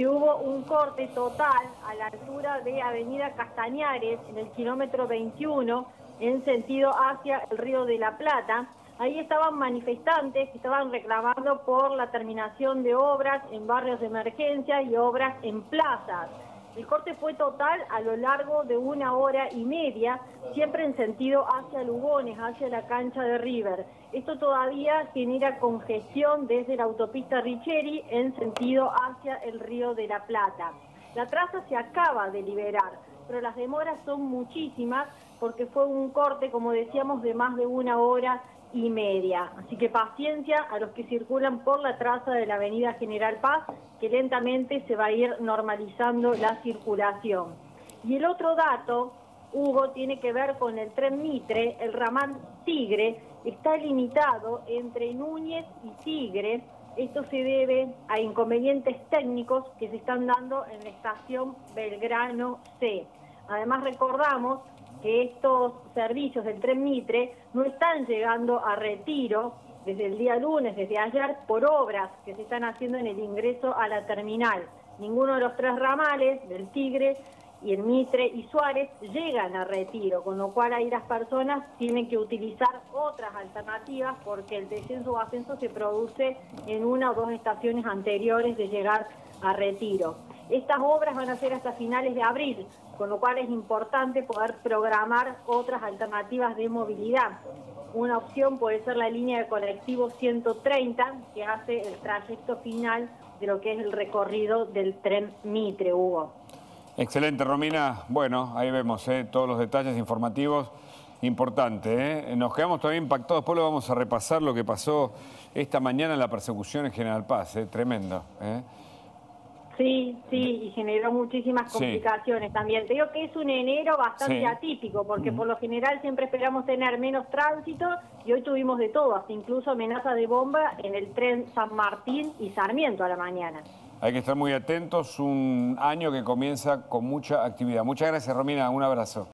que hubo un corte total a la altura de Avenida Castañares, en el kilómetro 21, en sentido hacia el Río de la Plata. Ahí estaban manifestantes que estaban reclamando por la terminación de obras en barrios de emergencia y obras en plazas. El corte fue total a lo largo de una hora y media, siempre en sentido hacia Lugones, hacia la cancha de River. Esto todavía genera congestión desde la autopista Richeri en sentido hacia el Río de la Plata. La traza se acaba de liberar, pero las demoras son muchísimas porque fue un corte, como decíamos, de más de una hora y media. Así que paciencia a los que circulan por la traza de la avenida General Paz, que lentamente se va a ir normalizando la circulación. Y el otro dato, Hugo, tiene que ver con el tren Mitre, el ramal Tigre, está limitado entre Núñez y Tigre. Esto se debe a inconvenientes técnicos que se están dando en la estación Belgrano C. Además recordamos que estos servicios del tren Mitre no están llegando a retiro desde el día lunes, desde ayer, por obras que se están haciendo en el ingreso a la terminal. Ninguno de los tres ramales, del Tigre y el Mitre y Suárez, llegan a retiro, con lo cual ahí las personas tienen que utilizar otras alternativas porque el descenso o ascenso se produce en una o dos estaciones anteriores de llegar a retiro. Estas obras van a ser hasta finales de abril, con lo cual es importante poder programar otras alternativas de movilidad. Una opción puede ser la línea de colectivo 130, que hace el trayecto final de lo que es el recorrido del tren Mitre, Hugo. Excelente, Romina. Bueno, ahí vemos ¿eh? todos los detalles informativos. Importante, ¿eh? nos quedamos todavía impactados. Después lo vamos a repasar lo que pasó esta mañana en la persecución en General Paz. ¿eh? Tremendo. ¿eh? Sí, sí, y generó muchísimas complicaciones también. Te digo que es un enero bastante atípico, porque por lo general siempre esperamos tener menos tránsito y hoy tuvimos de todo, hasta incluso amenaza de bomba en el tren San Martín y Sarmiento a la mañana. Hay que estar muy atentos, un año que comienza con mucha actividad. Muchas gracias, Romina, un abrazo.